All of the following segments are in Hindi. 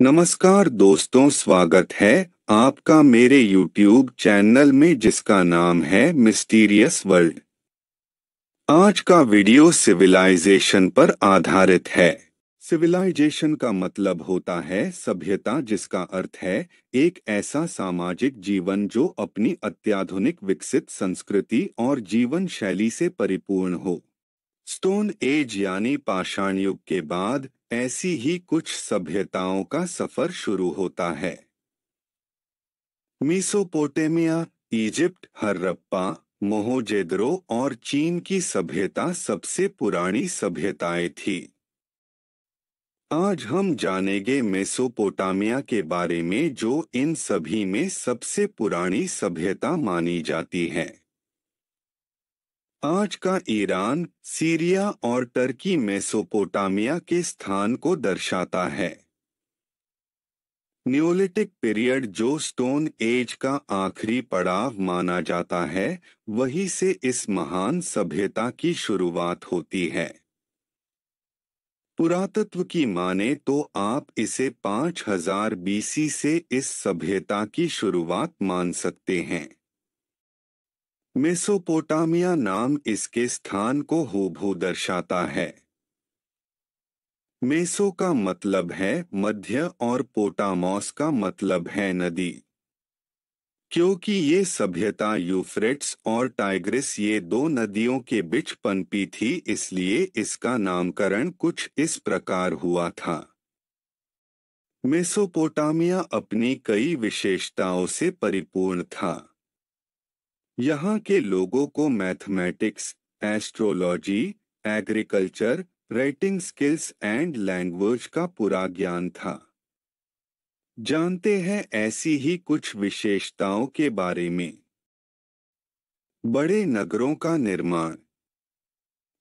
नमस्कार दोस्तों, स्वागत है आपका मेरे YouTube चैनल में जिसका नाम है मिस्टीरियस वर्ल्ड आज का वीडियो सिविलाइजेशन पर आधारित है। सिविलाइजेशन का मतलब होता है सभ्यता, जिसका अर्थ है एक ऐसा सामाजिक जीवन जो अपनी अत्याधुनिक विकसित संस्कृति और जीवन शैली से परिपूर्ण हो। स्टोन एज यानी पाषाण युग के बाद ऐसी ही कुछ सभ्यताओं का सफ़र शुरू होता है। मिसोपोटेमिया, इजिप्ट, हर्रप्पा, मोहोजेद्रो और चीन की सभ्यता सबसे पुरानी सभ्यताएँ थी। आज हम जानेंगे मेसोपोटामिया के बारे में जो इन सभी में सबसे पुरानी सभ्यता मानी जाती है। आज का ईरान, सीरिया और टर्की मेसोपोटामिया के स्थान को दर्शाता है। न्योलिटिक पीरियड जो स्टोन एज का आखिरी पड़ाव माना जाता है, वही से इस महान सभ्यता की शुरुआत होती है। पुरातत्व की माने तो आप इसे 5000 बीसी से इस सभ्यता की शुरुआत मान सकते हैं। मेसोपोटामिया नाम इसके स्थान को हूबहू दर्शाता है। मेसो का मतलब है मध्य और पोटामोस का मतलब है नदी। क्योंकि ये सभ्यता यूफ्रेट्स और टाइग्रिस ये दो नदियों के बीच पनपी थी, इसलिए इसका नामकरण कुछ इस प्रकार हुआ था। मेसोपोटामिया अपनी कई विशेषताओं से परिपूर्ण था। यहाँ के लोगों को mathematics, astrology, agriculture, writing skills and language का पूरा ज्ञान था। जानते हैं ऐसी ही कुछ विशेषताओं के बारे में। बड़े नगरों का निर्माण।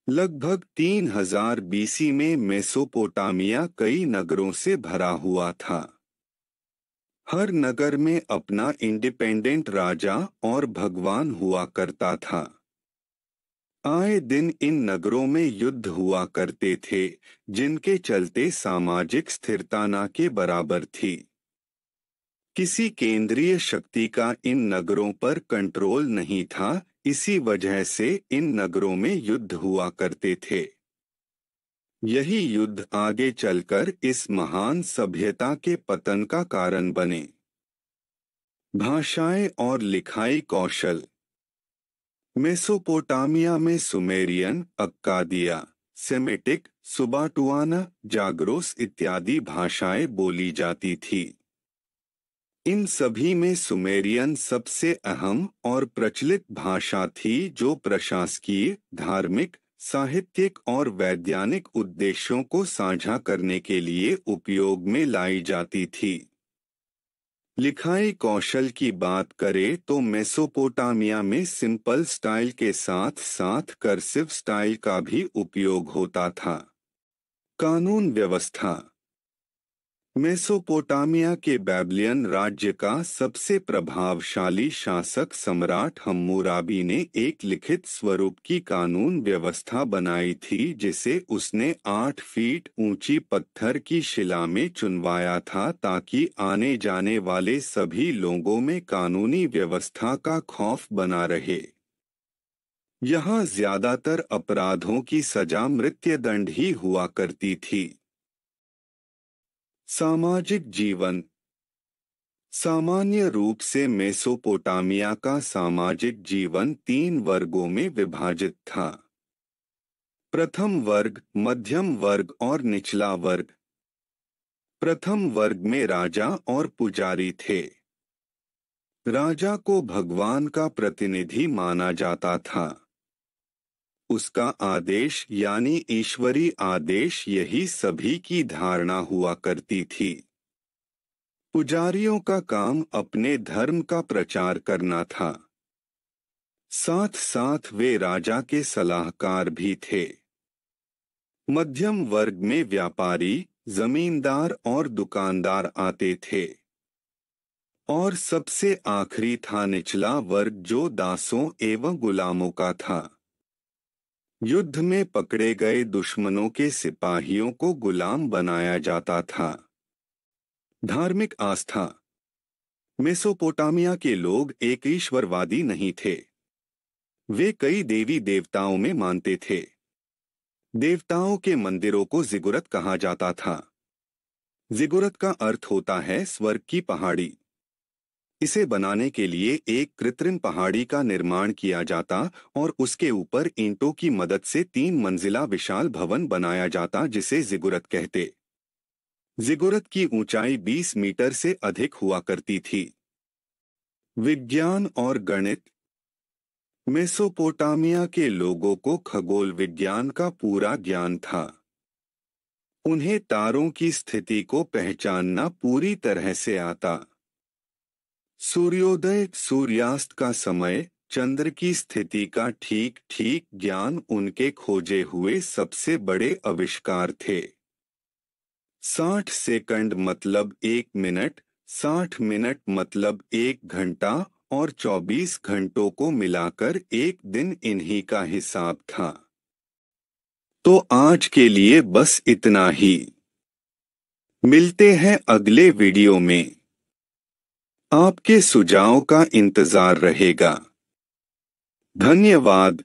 लगभग तीन हज़ार बीसी में मेसोपोटामिया कई नगरों से भरा हुआ था। हर नगर में अपना इंडिपेंडेंट राजा और भगवान हुआ करता था। आए दिन इन नगरों में युद्ध हुआ करते थे, जिनके चलते सामाजिक स्थिरता ना के बराबर थी। किसी केंद्रीय शक्ति का इन नगरों पर कंट्रोल नहीं था, इसी वजह से इन नगरों में युद्ध हुआ करते थे। यही युद्ध आगे चलकर इस महान सभ्यता के पतन का कारण बने। भाषाएँ और लिखाई कौशल। मेसोपोटामिया में सुमेरियन, अक्कादिया, सेमेटिक, सुबाटुआना, जागरोस इत्यादि भाषाएँ बोली जाती थी। इन सभी में सुमेरियन सबसे अहम और प्रचलित भाषा थी जो प्रशासकीय, धार्मिक साहित्यिक और वैज्ञानिक उद्देश्यों को साझा करने के लिए उपयोग में लाई जाती थी। लिखाई कौशल की बात करें तो मेसोपोटामिया में सिंपल स्टाइल के साथ साथ कर्सिव स्टाइल का भी उपयोग होता था। कानून व्यवस्था मेसोपोटामिया के बैबलियन राज्य का सबसे प्रभावशाली शासक सम्राट हम्मुराबी ने एक लिखित स्वरूप की कानून व्यवस्था बनाई थी, जिसे उसने आठ फीट ऊँची पत्थर की शिला में चुनवाया था ताकि आने जाने वाले सभी लोगों में कानूनी व्यवस्था का खौफ बना रहे। यहाँ ज़्यादातर अपराधों की सजा मृत्युदंड ही हुआ करती थी। सामाजिक जीवन। सामान्य रूप से मेसोपोटामिया का सामाजिक जीवन तीन वर्गों में विभाजित था। प्रथम वर्ग, मध्यम वर्ग और निचला वर्ग। प्रथम वर्ग में राजा और पुजारी थे। राजा को भगवान का प्रतिनिधि माना जाता था। उसका आदेश यानी ईश्वरी आदेश यही सभी की धारणा हुआ करती थी। पुजारियों का काम अपने धर्म का प्रचार करना था। साथ साथ वे राजा के सलाहकार भी थे। मध्यम वर्ग में व्यापारी, जमींदार और दुकानदार आते थे। और सबसे आखिरी था निचला वर्ग जो दासों एवं गुलामों का था। युद्ध में पकड़े गए दुश्मनों के सिपाहियों को गुलाम बनाया जाता था। धार्मिक आस्था। मेसोपोटामिया के लोग एक ईश्वरवादी नहीं थे। वे कई देवी देवताओं में मानते थे। देवताओं के मंदिरों को जिगुरत कहा जाता था। जिगुरत का अर्थ होता है स्वर्ग की पहाड़ी। इसे बनाने के लिए एक कृत्रिम पहाड़ी का निर्माण किया जाता और उसके ऊपर ईंटों की मदद से तीन मंजिला विशाल भवन बनाया जाता जिसे जिगुरत कहते। जिगुरत की ऊंचाई 20 मीटर से अधिक हुआ करती थी। विज्ञान और गणित। मेसोपोटामिया के लोगों को खगोल विज्ञान का पूरा ज्ञान था। उन्हें तारों की स्थिति को पहचानना पूरी तरह से आता। सूर्योदय, सूर्यास्त का समय, चंद्र की स्थिति का ठीक ठीक ज्ञान उनके खोजे हुए सबसे बड़े आविष्कार थे। साठ सेकंड मतलब एक मिनट, साठ मिनट मतलब एक घंटा और चौबीस घंटों को मिलाकर एक दिन इन्हीं का हिसाब था। तो आज के लिए बस इतना ही। मिलते हैं अगले वीडियो में। आपके सुझाव का इंतज़ार रहेगा। धन्यवाद।